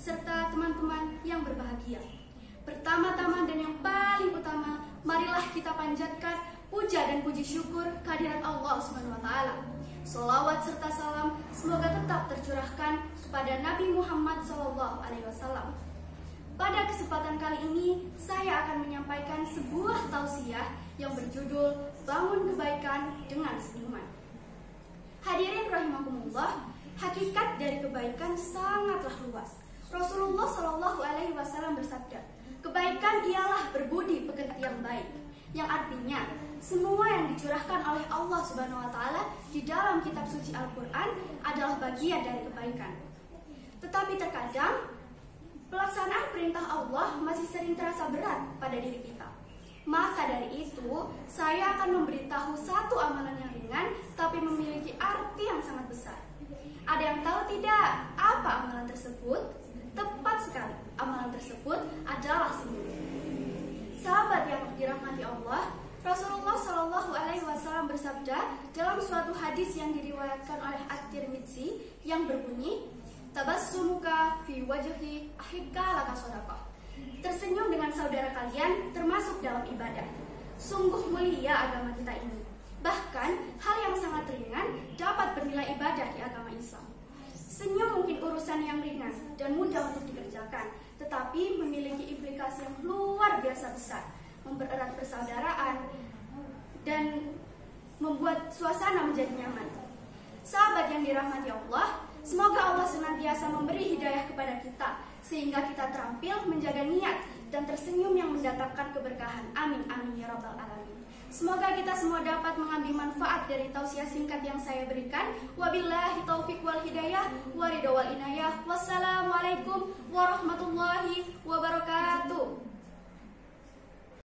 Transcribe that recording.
serta teman-teman yang berbahagia. Pertama-tama dan yang paling utama, marilah kita panjatkan puja dan puji syukur kehadirat Allah Subhanahu wa taala. Salawat serta salam semoga tetap tercurahkan kepada Nabi Muhammad SAW. alaihi wasallam. Pada kesempatan kali ini, saya akan menyampaikan sebuah tausiah yang berjudul Bangun Kebaikan dengan Senyuman. Hadirin rahimakumullah, hakikat dari kebaikan sangatlah luas. Rasulullah Shallallahu Alaihi Wasallam bersabda, kebaikan ialah berbudi pekerti yang baik, yang artinya semua yang dicurahkan oleh Allah Subhanahu Wa Taala di dalam kitab suci Al-Quran adalah bagian dari kebaikan. Tetapi terkadang pelaksanaan perintah Allah masih sering terasa berat pada diri kita. Maka dari itu, saya akan memberitahu satu amalan yang ringan tapi memiliki arti yang sangat besar. Ada yang tahu tidak apa amalan tersebut? Sekali, amalan tersebut adalah senyum. Sahabat yang dirahmati Allah, Rasulullah Shallallahu Alaihi Wasallam bersabda dalam suatu hadis yang diriwayatkan oleh At-Tirmidzi yang berbunyi, Tabassumuka fi wajhi ahika laka sodaqah. Tersenyum dengan saudara kalian termasuk dalam ibadah. Sungguh mulia agama kita ini. Bahkan hal yang sangat ringan dapat bernilai ibadah di agama Islam. Senyum mungkin urusan yang ringan dan mudah untuk dikerjakan, implikasi yang luar biasa besar, mempererat persaudaraan dan membuat suasana menjadi nyaman. Sahabat yang dirahmati Allah, semoga Allah senantiasa memberi hidayah kepada kita sehingga kita terampil menjaga niat dan tersenyum yang mendatangkan keberkahan. Amin amin ya rabbal alamin. Semoga kita semua dapat mengambil manfaat dari tausiah singkat yang saya berikan. Wabillahi taufik wal hidayah, warido wal inayah. Wassalamualaikum warahmatullahi wabarakatuh.